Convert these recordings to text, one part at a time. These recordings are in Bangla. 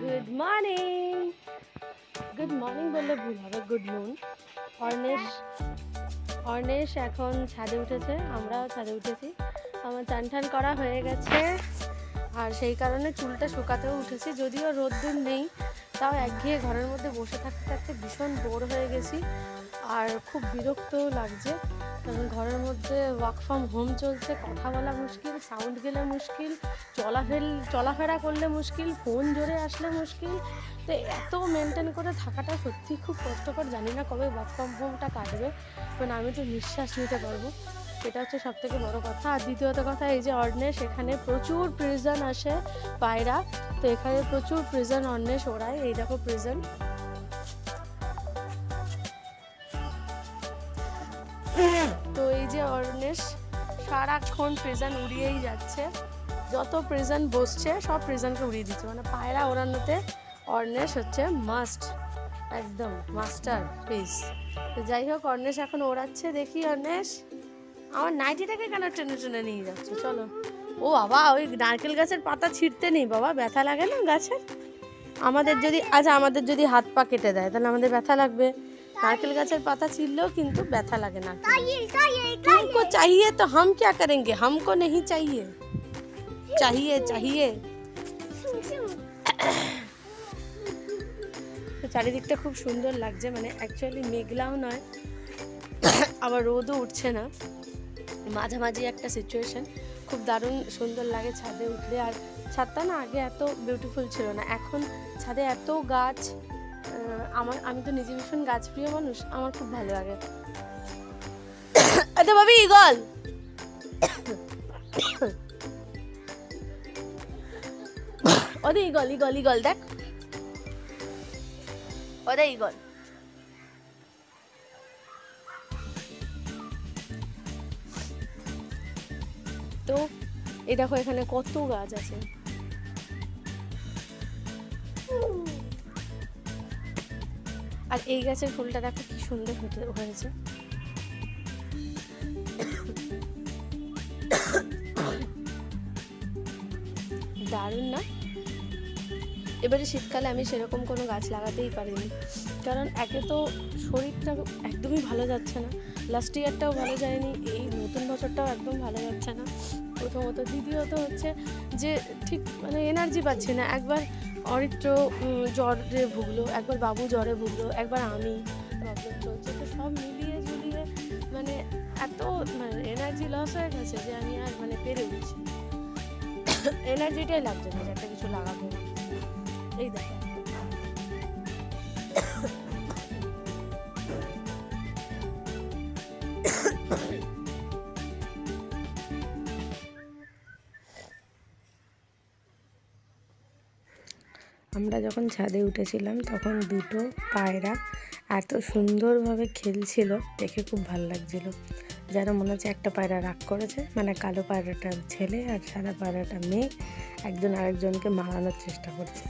গুড মর্নিং গুড মর্নিং বললে ভুল হবে গুড মুন অর্ণেশ অর্ণেশ এখন ছাদে উঠেছে, আমরাও ছাদে উঠেছি। আমার চান টান করা হয়ে গেছে, আর সেই কারণে চুলটা শুকাতেও উঠেছি, যদিও রোদ্দুর নেই, তাও একঘেয়ে ঘরের মধ্যে বসে থাকতে থাকতে ভীষণ বোর হয়ে গেছি, আর খুব বিরক্তও লাগছে। ঘরের মধ্যে ওয়ার্ক ফ্রম হোম চলছে, কথা বলা মুশকিল সাউন্ড গেলে মুশকিল চলাফের চলাফেরা করলে মুশকিল ফোন জোরে আসলে মুশকিল। তো এত মেনটেন করে থাকাটা সত্যি খুব কষ্টকর, জানি না কবে ওয়ার্ক ফ্রম হোমটা কাটবে মানে আমি তো নিঃশ্বাস নিতে পারব। এটা হচ্ছে সব থেকে বড়ো কথা। আর দ্বিতীয়ত কথা, এই যে অর্ণেশ, এখানে প্রচুর প্রিজন আসে পায়রা। তো এখানে প্রচুর প্রিজন অর্ণেশ ওড়ায় এই দেখো প্রিজন অর্ণেশ সারাক্ষণ প্রিজন উড়িয়েই যাচ্ছে। যত প্রিজন বসছে, সব প্রিজনকে উড়িয়ে দিচ্ছে। মানে পায়রা ওড়ানোতে অর্ণেশ হচ্ছে মাস্ট একদম মাস্টার পিস তো যাই হোক, অর্ণেশ এখন ওড়াচ্ছে। দেখি অর্ণেশ, আমার নাইটিটাকে কেন টেনে টেনে নিয়ে যাচ্ছে? চলো। ও বাবা, ওই নারকেল গাছের পাতা ছিঁড়তে নেই বাবা, ব্যথা লাগে না গাছের? আমাদের যদি আচ্ছা আমাদের যদি হাত পা কেটে দেয়, তাহলে আমাদের ব্যথা লাগবে। নারকেল গাছের পাতা ছিঁড়লেও কিন্তু ব্যথা লাগে না। तुमको चाहिए তো हम क्या करेंगे? हमको নেই चाहिए। चाहिए चाहिए। চারিদিকটা খুব সুন্দর লাগছে মানে অ্যাকচুয়ালি মেঘলাও নয় আবার রোদও উঠছে না। মাঝামাঝি একটা সিচুয়েশন খুব দারুণ সুন্দর লাগে ছাদে উঠলে। আর ছাদটা না আগে এত বিউটিফুল ছিল না এখন ছাদে এত গাছ আমার আমি তো নিজে ভীষণ গাছপ্রিয় মানুষ আমার খুব ভালো লাগে। আচ্ছা ভাবি ইগল ওদের ইগল ইগল ইগল দেখ। ওদের ইগল তো এই দেখো এখানে কত গাছ আছে। আর এই গাছের ফুলটা দেখো কি সুন্দর হতে হয়েছে। দারুণ না? এবারে শীতকালে আমি সেরকম কোনো গাছ লাগাতেই পারিনি। কারণ একে তো শরীরটা একদমই ভালো যাচ্ছে না। লাস্ট ইয়ারটাও ভালো যায়নি, এই নতুন বছরটাও একদম ভালো যাচ্ছে না। প্রথমত, দ্বিতীয়ত হচ্ছে যে ঠিক মানে এনার্জি পাচ্ছি না। একবার অরিত্র জ্বরে ভুগলো, একবার বাবু জ্বরে ভুগলো, একবার আমি প্রবলেম চলছে তো সব মিলিয়ে ঝুলিয়ে মানে এত মানে এনার্জি লস হয়ে গেছে যে আমি আর মানে পেরে উঠছি এনার্জিটাই লাগছে না একটা কিছু লাগাবো। এই দেখো। আমরা যখন ছাদে উঠেছিলাম, তখন দুটো পায়রা এত সুন্দরভাবে খেলছিল, দেখে খুব ভালো লাগছিল। যেন মনে হচ্ছে একটা পায়রা রাগ করেছে মানে কালো পায়রাটা ছেলে আর সাদা পায়রাটা মেয়ে, একজন আরেকজনকে মারানোর চেষ্টা করছে।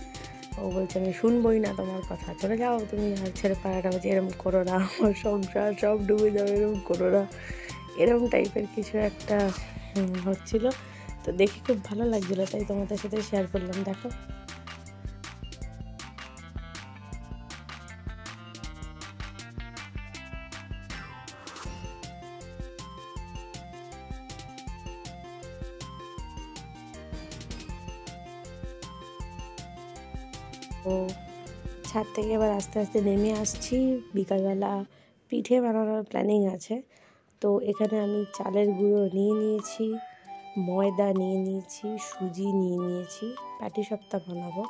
ও বলছে, আমি শুনবই না তোমার কথা। চলে যাও, তুমি আর ছেলে পায়রাটা বলছে এরকম করো না, আমার সংসার সব ডুবে যাবে এরকম করো না। এরকম টাইপের কিছু একটা হচ্ছিল। তো দেখে খুব ভালো লাগছিল, তাই তোমাদের সাথে শেয়ার করলাম। দেখো। ছাদ থেকে এবার আস্তে আস্তে নেমে আসছি। বিকালবেলা পিঠে বানানোর প্ল্যানিং আছে। তো এখানে আমি চালের গুঁড়ো নিয়ে নিয়েছি, ময়দা নিয়ে নিয়েছি, সুজি নিয়ে নিয়েছি, পাটি সপ্তাহ বানাবো।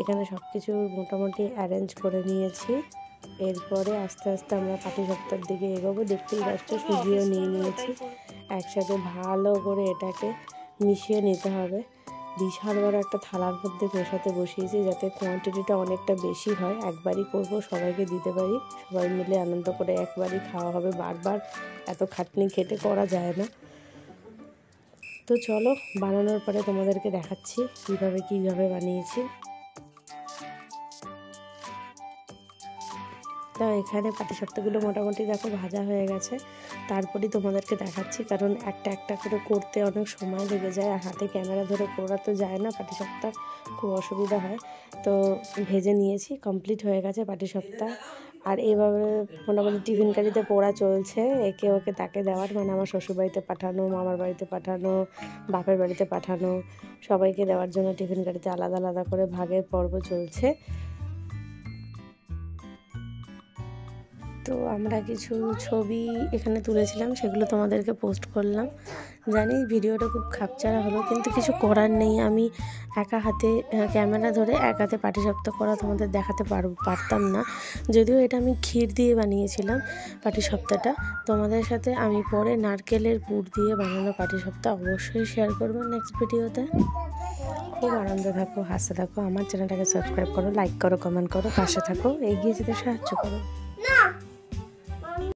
এখানে সব কিছু মোটামুটি অ্যারেঞ্জ করে নিয়েছি। এরপরে আস্তে আস্তে আমরা পাটি সপ্তাহের দিকে এগোবো। দেখতেই পাচ্ছ, সুজিও নিয়ে নিয়েছি। একসাথে ভালো করে এটাকে মিশিয়ে নিতে হবে। বিশাল বড় একটা থালার মধ্যে মেশাতে বসিয়েছি যাতে কোয়ান্টিটিটা অনেকটা বেশি হয়। একবারই করব, সবাইকে দিতে পারি। সবাই মিলে আনন্দ করে একবারই খাওয়া হবে। বারবার এত খাটনি খেটে করা যায় না। তো চলো, বানানোর পরে তোমাদেরকে দেখাচ্ছি কীভাবে কীভাবে বানিয়েছি। তো এখানে পাটিসাপ্তাগুলো মোটামুটি দেখো ভাজা হয়ে গেছে। তারপরেই তোমাদেরকে দেখাচ্ছি, কারণ একটা একটা করে করতে অনেক সময় লেগে যায় আর হাতে ক্যামেরা ধরে করা তো যায় না পাটিসাপ্তা খুব অসুবিধা হয়। তো ভেজে নিয়েছি, কমপ্লিট হয়ে গেছে পাটিসাপ্তা আর এইভাবে মোটামুটি টিফিন কারিতে পোড়া চলছে, একে ওকে তাকে দেওয়ার মানে আমার শ্বশুরবাড়িতে পাঠানো, মামার বাড়িতে পাঠানো, বাপের বাড়িতে পাঠানো, সবাইকে দেওয়ার জন্য টিফিন কারিতে আলাদা আলাদা করে ভাগের পর্ব চলছে। তো আমরা কিছু ছবি এখানে তুলেছিলাম, সেগুলো তোমাদেরকে পোস্ট করলাম। জানি ভিডিওটা খুব খাপচারা হলো, কিন্তু কিছু করার নেই। আমি একা হাতে ক্যামেরা ধরে এক হাতে পাটিসাপ্তা করা তোমাদের দেখাতে পার পারতাম না। যদিও এটা আমি ক্ষীর দিয়ে বানিয়েছিলাম পাটিসাপ্তাটা। তোমাদের সাথে আমি পরে নারকেলের পুর দিয়ে বানানো পাটিসাপ্তা অবশ্যই শেয়ার করব নেক্সট ভিডিওতে খুব আনন্দ থাকো, হাসতে থাকো। আমার চ্যানেলটাকে সাবস্ক্রাইব করো লাইক করো কমেন্ট করো, পাশে থাকো, এগিয়ে যেতে সাহায্য করো।